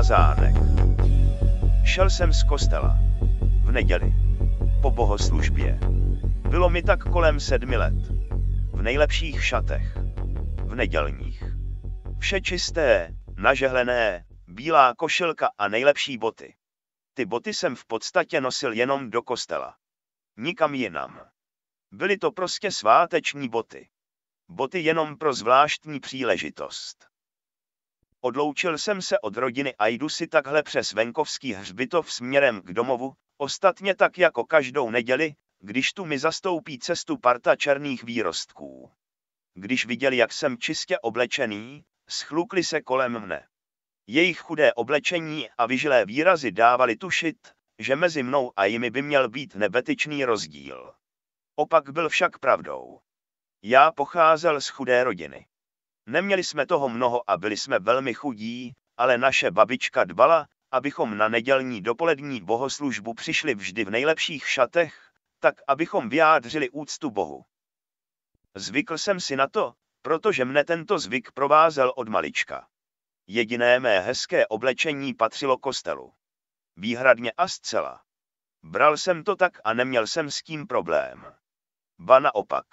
Mazánek. Šel jsem z kostela. V neděli. Po bohoslužbě. Bylo mi tak kolem sedmi let. V nejlepších šatech. V nedělních. Vše čisté, nažehlené, bílá košilka a nejlepší boty. Ty boty jsem v podstatě nosil jenom do kostela. Nikam jinam. Byly to prostě sváteční boty. Boty jenom pro zvláštní příležitost. Odloučil jsem se od rodiny a jdu si takhle přes venkovský hřbitov směrem k domovu, ostatně tak jako každou neděli, když tu mi zastoupí cestu parta černých výrostků. Když viděli, jak jsem čistě oblečený, schlukli se kolem mne. Jejich chudé oblečení a vyžilé výrazy dávali tušit, že mezi mnou a jimi by měl být nebetyčný rozdíl. Opak byl však pravdou. Já pocházel z chudé rodiny. Neměli jsme toho mnoho a byli jsme velmi chudí, ale naše babička dbala, abychom na nedělní dopolední bohoslužbu přišli vždy v nejlepších šatech, tak abychom vyjádřili úctu Bohu. Zvykl jsem si na to, protože mne tento zvyk provázel od malička. Jediné mé hezké oblečení patřilo kostelu. Výhradně a zcela. Bral jsem to tak a neměl jsem s tím problém. Ba naopak.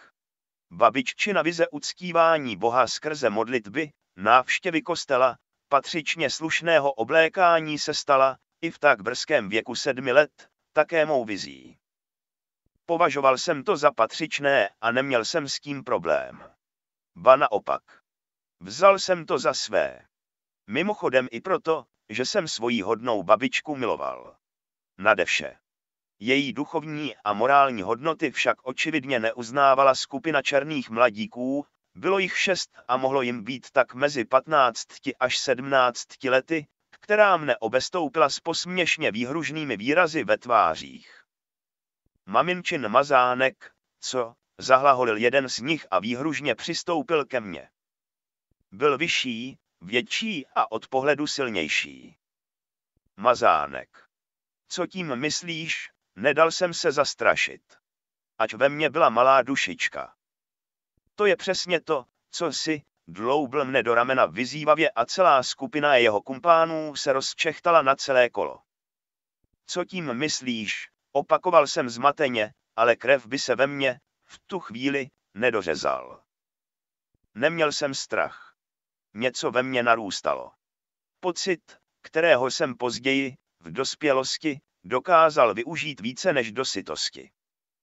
Babiččina vize uctívání Boha skrze modlitby, návštěvy kostela, patřičně slušného oblékání se stala, i v tak brzkém věku sedmi let, také mou vizí. Považoval jsem to za patřičné a neměl jsem s tím problém. Ba naopak. Vzal jsem to za své. Mimochodem i proto, že jsem svoji hodnou babičku miloval. Nade vše. Její duchovní a morální hodnoty však očividně neuznávala skupina černých mladíků, bylo jich šest a mohlo jim být tak mezi 15 až 17 lety, která mne obestoupila s posměšně výhružnými výrazy ve tvářích. Maminčin mazánek, co, zahlaholil jeden z nich a výhružně přistoupil ke mně. Byl vyšší, větší a od pohledu silnější. Mazánek. Co tím myslíš, Nedal jsem se zastrašit. Ať ve mně byla malá dušička. To je přesně to, co si, dloubl mne do ramena vyzývavě a celá skupina jeho kumpánů se rozčechtala na celé kolo. Co tím myslíš? Opakoval jsem zmateně, ale krev by se ve mně, v tu chvíli, nedořezal. Neměl jsem strach. Něco ve mně narůstalo. Pocit, kterého jsem později, v dospělosti, dokázal využít více než do sytosti.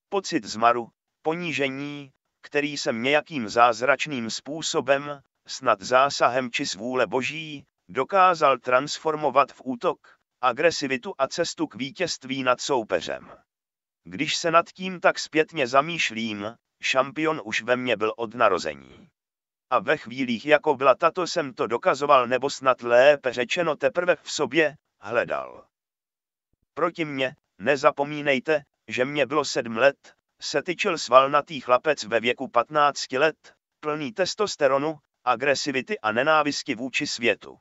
Pocit zmaru, ponížení, který jsem nějakým zázračným způsobem, snad zásahem či svůle boží, dokázal transformovat v útok, agresivitu a cestu k vítězství nad soupeřem. Když se nad tím tak zpětně zamýšlím, šampion už ve mně byl od narození. A ve chvílích jako byla tato jsem to dokazoval nebo snad lépe řečeno teprve v sobě, hledal. Proti mně, nezapomínejte, že mě bylo sedm let, se tyčil svalnatý chlapec ve věku 15 let, plný testosteronu, agresivity a nenávisti vůči světu.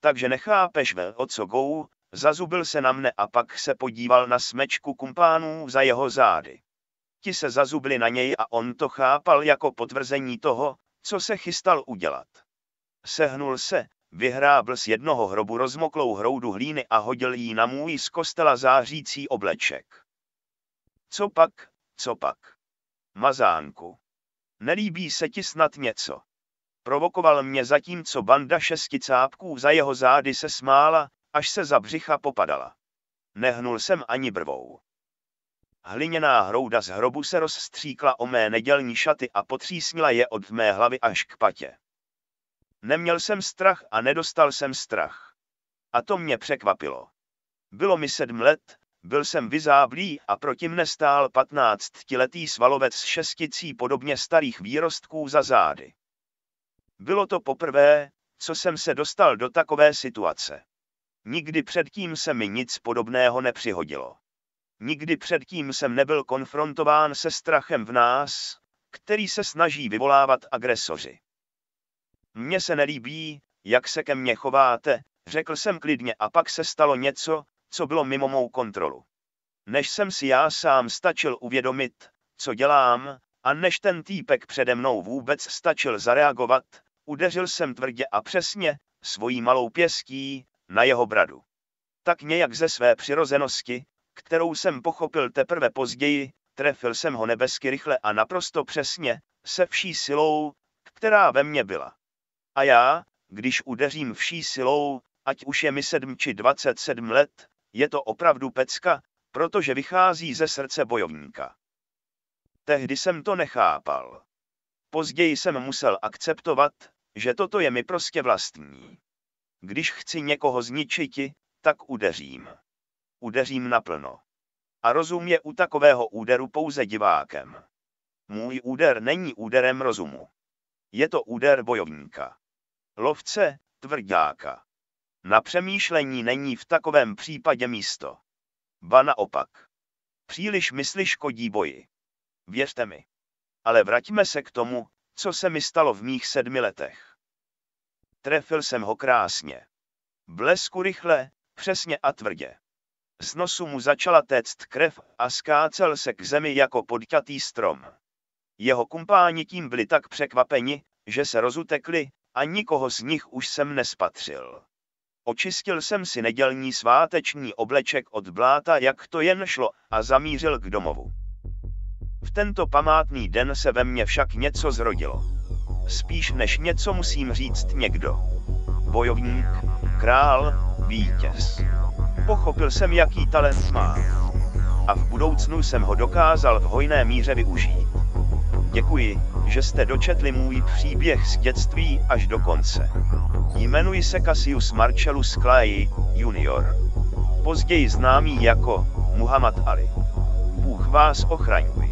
Takže nechápeš ve, o co gou, zazubil se na mne a pak se podíval na smečku kumpánů za jeho zády. Ti se zazubili na něj a on to chápal jako potvrzení toho, co se chystal udělat. Sehnul se, Vyhrábl z jednoho hrobu rozmoklou hroudu hlíny a hodil jí na můj z kostela zářící obleček. Co pak, co pak? Mazánku. Nelíbí se ti snad něco? Provokoval mě zatímco banda šesti cápků za jeho zády se smála, až se za břicha popadala. Nehnul jsem ani brvou. Hliněná hrouda z hrobu se rozstříkla o mé nedělní šaty a potřísnila je od mé hlavy až k patě. Neměl jsem strach a nedostal jsem strach. A to mě překvapilo. Bylo mi sedm let, byl jsem vyzáblý a proti mne stál patnáctiletý svalovec s šesticí podobně starých výrostků za zády. Bylo to poprvé, co jsem se dostal do takové situace. Nikdy předtím se mi nic podobného nepřihodilo. Nikdy předtím jsem nebyl konfrontován se strachem v nás, který se snaží vyvolávat agresoři. Mně se nelíbí, jak se ke mně chováte, řekl jsem klidně a pak se stalo něco, co bylo mimo mou kontrolu. Než jsem si já sám stačil uvědomit, co dělám, a než ten týpek přede mnou vůbec stačil zareagovat, udeřil jsem tvrdě a přesně, svojí malou pěstí, na jeho bradu. Tak nějak ze své přirozenosti, kterou jsem pochopil teprve později, trefil jsem ho nebesky rychle a naprosto přesně, se vší silou, která ve mně byla. A já, když udeřím vší silou, ať už je mi sedm či 27 let, je to opravdu pecka, protože vychází ze srdce bojovníka. Tehdy jsem to nechápal. Později jsem musel akceptovat, že toto je mi prostě vlastní. Když chci někoho zničiti, tak udeřím. Udeřím naplno. A rozum je u takového úderu pouze divákem. Můj úder není úderem rozumu. Je to úder bojovníka. Lovce, tvrdáka. Na přemýšlení není v takovém případě místo. Ba naopak. Příliš mysli škodí boji. Věřte mi. Ale vraťme se k tomu, co se mi stalo v mých sedmi letech. Trefil jsem ho krásně. Blesku rychle, přesně a tvrdě. Z nosu mu začala téct krev a skácel se k zemi jako podťatý strom. Jeho kumpáni tím byli tak překvapeni, že se rozutekli a nikoho z nich už jsem nespatřil. Očistil jsem si nedělní sváteční obleček od bláta, jak to jen šlo, a zamířil k domovu. V tento památný den se ve mně však něco zrodilo. Spíš než něco musím říct někdo. Bojovník, král, vítěz. Pochopil jsem, jaký talent má. A v budoucnu jsem ho dokázal v hojné míře využít. Děkuji, že jste dočetli můj příběh z dětství až do konce. Jmenuji se Cassius Marcellus Clay, junior. Později známý jako Muhammad Ali. Bůh vás ochraňuje.